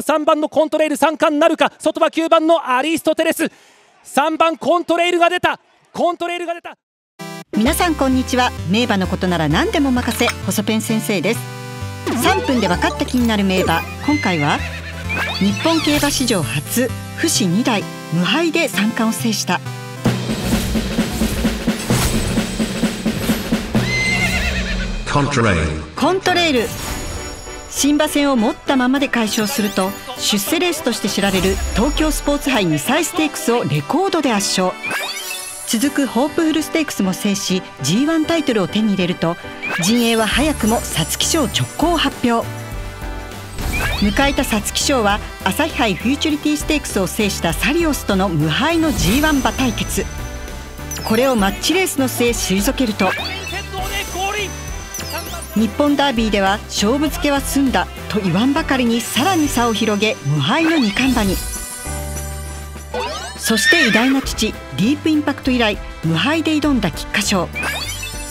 さあ3番のコントレイル3冠なるか？外は9番のアリストテレス。3番コントレイルが出た。コントレイルが出た。皆さんこんにちは。名馬のことなら何でも任せ細ペン先生です。3分で分かった気になる名馬今回は日本競馬史上初不死2代無敗で三冠を制した。コントレール新馬戦を持ったままで解消すると出世レースとして知られる東京スポーツ杯2歳ステークスをレコードで圧勝。続くホープフルステークスも制し G1 タイトルを手に入れると陣営は早くも皐月賞直行を発表。迎えた皐月賞は朝日杯フューチュリティステークスを制したサリオスとの無敗の G1 馬対決。これをマッチレースの末退けると日本ダービーでは勝負付けは済んだと言わんばかりにさらに差を広げ無敗の二冠馬に。そして偉大な父ディープインパクト以来無敗で挑んだ菊花賞。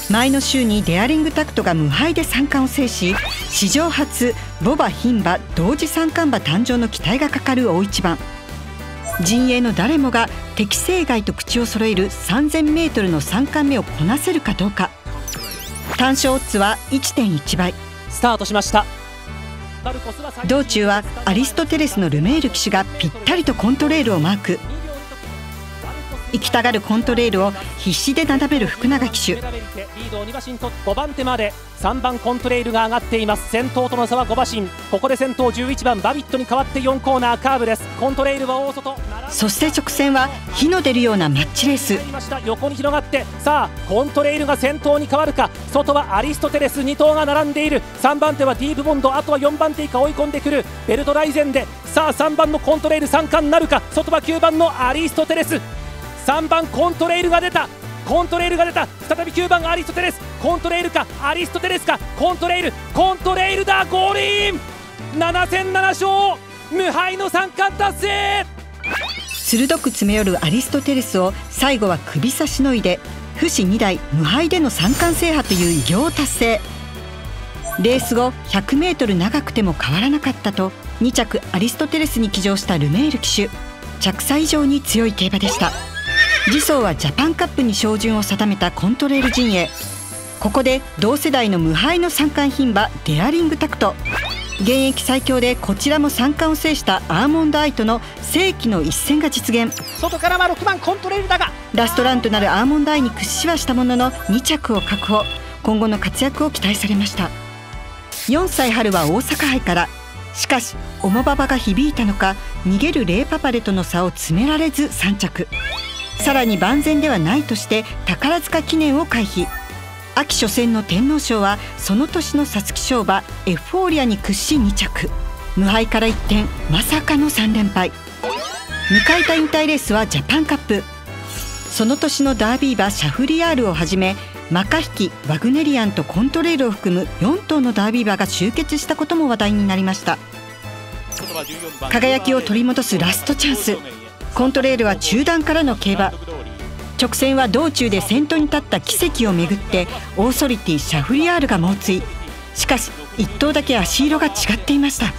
前の週にデアリングタクトが無敗で三冠を制し史上初ボバ牝馬同時三冠馬誕生の期待がかかる大一番。陣営の誰もが適正外と口を揃える 3000m の3冠目をこなせるかどうか。単勝オッズは1.1倍。スタートしました。道中はアリストテレスのルメール騎手がぴったりとコントレールをマーク行きたがるコントレールを必死で斜める福永騎手。リードを2馬身と5番手まで。3番コントレールが上がっています。先頭との差は5馬身。ここで先頭11番バビットに変わって4コーナーカーブです。コントレールは大外そして直線は火の出るようなマッチレース。横に広がって。さあコントレイルが先頭に変わるか。外はアリストテレス2頭が並んでいる。3番手はディープボンド。あとは4番手以下追い込んでくる。ベルトライゼンで。さあ3番のコントレイル3冠なるか。外は9番のアリストテレス3番コントレイルが出た。コントレイルが出た。再び9番アリストテレス。コントレイルか。アリストテレスか。コントレイル。コントレイルだ。ゴールイン。7戦7勝。無敗の3冠達成。鋭く詰め寄るアリストテレスを最後は首差しのいで不死2代無敗での三冠制覇という偉業を達成。レース後 100m 長くても変わらなかったと2着アリストテレスに騎乗したルメール騎手。着差以上に強い競馬でした。次走はジャパンカップに照準を定めたコントレール陣営。ここで同世代の無敗の三冠牝馬デアリングタクト。現役最強でこちらも三冠を制したアーモンドアイとの世紀の一戦が実現。外からは6番コントレールだがラストランとなるアーモンドアイに屈しはしたものの2着を確保。今後の活躍を期待されました。4歳春は大阪杯から。しかし重馬場が響いたのか逃げるレイパパレとの差を詰められず3着さらに万全ではないとして宝塚記念を回避。秋初戦の天皇賞はその年の皐月賞馬エフフォーリアに屈し2着。無敗から一転まさかの3連敗。迎えた引退レースはジャパンカップ。その年のダービー馬シャフリヤールをはじめマカヒキワグネリアンとコントレールを含む4頭のダービー馬が集結したことも話題になりました。輝きを取り戻すラストチャンスコントレールは中段からの競馬。直線は道中で先頭に立った奇跡をめぐってオーソリティシャフリヤールが猛追。しかし1頭だけ足色が違っていました。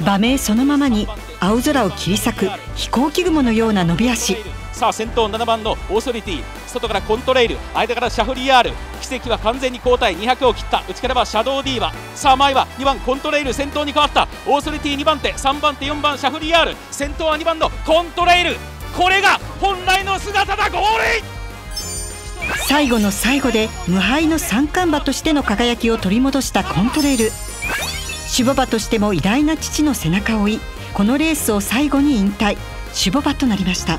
馬名そのままに青空を切り裂く飛行機雲のような伸び足。さあ先頭7番のオーソリティ。外からコントレイル。間からシャフリヤール。奇跡は完全に交代。200を切った。内からはシャドウディーバさあ前は2番コントレイル。先頭に変わった。オーソリティ2番手。3番手4番シャフリヤール。先頭は2番のコントレイル。これが本来の姿だ。ゴール最後の最後で無敗の三冠馬としての輝きを取り戻したコントレイル。守護馬としても偉大な父の背中を追いこのレースを最後に引退。守護馬となりました。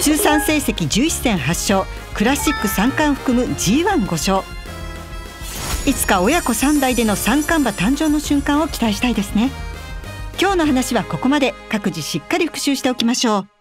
通算成績11戦8勝。クラシック三冠含む G15 勝。いつか親子3代での三冠馬誕生の瞬間を期待したいですね。今日の話はここまで。各自しっかり復習しておきましょう。